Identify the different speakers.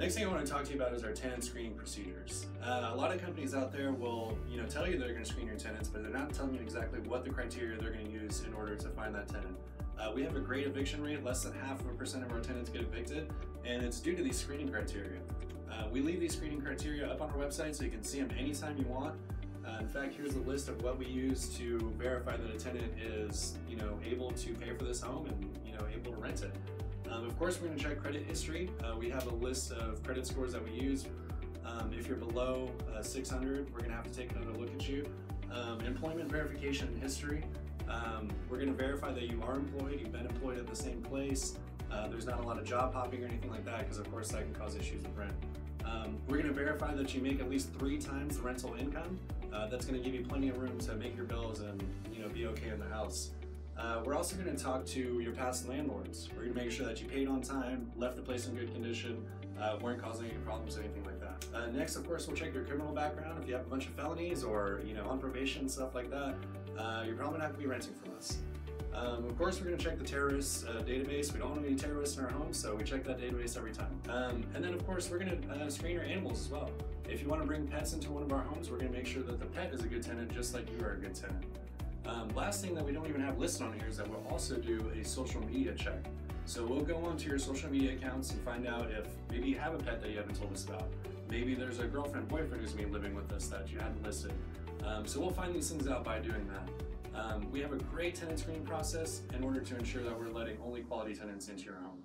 Speaker 1: next thing I want to talk to you about is our tenant screening procedures. Uh, a lot of companies out there will, you know, tell you they're going to screen your tenants, but they're not telling you exactly what the criteria they're going to use in order to find that tenant. Uh, we have a great eviction rate, less than half of a percent of our tenants get evicted, and it's due to these screening criteria. Uh, we leave these screening criteria up on our website so you can see them anytime you want. Uh, in fact, here's a list of what we use to verify that a tenant is, you know, able to pay for this home and, you know, able to rent it. Um, of course, we're going to check credit history. Uh, we have a list of credit scores that we use. Um, if you're below uh, 600, we're going to have to take another look at you. Um, employment verification history. Um, we're going to verify that you are employed, you've been employed at the same place. Uh, there's not a lot of job hopping or anything like that because, of course, that can cause issues with rent. Um, we're going to verify that you make at least three times the rental income. Uh, that's going to give you plenty of room to make your bills and you know be okay in the house. Uh, we're also going to talk to your past landlords. We're going to make sure that you paid on time, left the place in good condition, uh, weren't causing any problems or anything like that. Uh, next, of course, we'll check your criminal background. If you have a bunch of felonies or you know on probation, stuff like that, uh, you're probably not going to be renting from us. Um, of course, we're going to check the terrorist uh, database. We don't want any terrorists in our home, so we check that database every time. Um, and then, of course, we're going to uh, screen your animals as well. If you want to bring pets into one of our homes, we're going to make sure that the pet is a good tenant, just like you are a good tenant. Um, last thing that we don't even have listed on here is that we'll also do a social media check. So we'll go onto your social media accounts and find out if maybe you have a pet that you haven't told us about. Maybe there's a girlfriend, boyfriend who's been living with us that you hadn't listed. Um, so we'll find these things out by doing that. Um, we have a great tenant screening process in order to ensure that we're letting only quality tenants into your home.